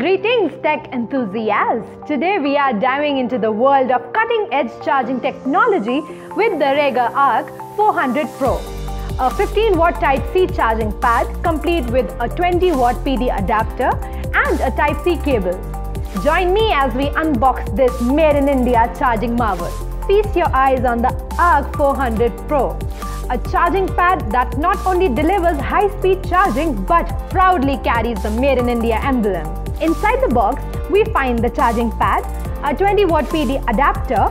Greetings, tech enthusiasts! Today we are diving into the world of cutting edge charging technology with the Rega Arc 400 Pro, a 15 watt Type C charging pad complete with a 20 watt PD adapter and a Type C cable. Join me as we unbox this made in India charging marvel. Feast your eyes on the Arc 400 Pro, a charging pad that not only delivers high speed charging but proudly carries the Made in India emblem. Inside the box, we find the charging pad, a 20 watt PD adapter,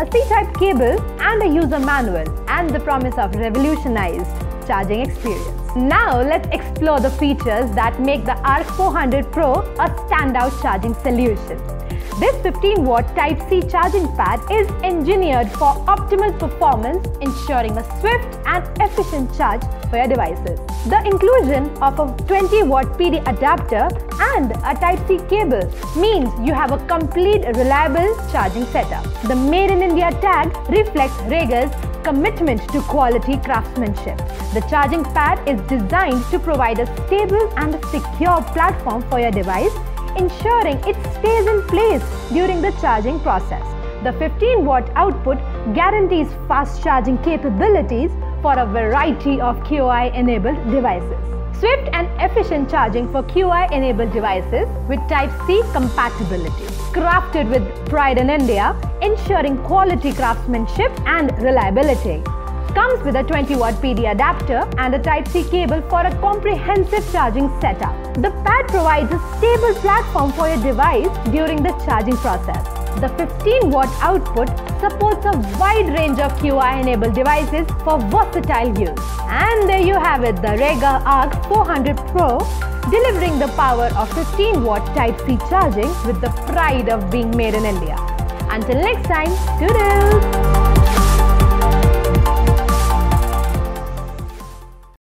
a C-type cable and a user manual and the promise of revolutionized charging experience. Now let's explore the features that make the ARC 400 Pro a standout charging solution. This 15 watt Type C charging pad is engineered for optimal performance, ensuring a swift and efficient charge for your devices. The inclusion of a 20 watt PD adapter and a Type C cable means you have a complete reliable charging setup. The Made in India tag reflects Rega's commitment to quality craftsmanship. The charging pad is designed to provide a stable and secure platform for your device ensuring it stays in place during the charging process. The 15 watt output guarantees fast charging capabilities for a variety of QI enabled devices. Swift and efficient charging for QI enabled devices with Type C compatibility. Crafted with pride in India, ensuring quality craftsmanship and reliability comes with a 20 watt PD adapter and a Type-C cable for a comprehensive charging setup. The pad provides a stable platform for your device during the charging process. The 15 watt output supports a wide range of QI enabled devices for versatile use. And there you have it, the Rega Arc 400 Pro delivering the power of 15 watt Type-C charging with the pride of being made in India. Until next time, toodles!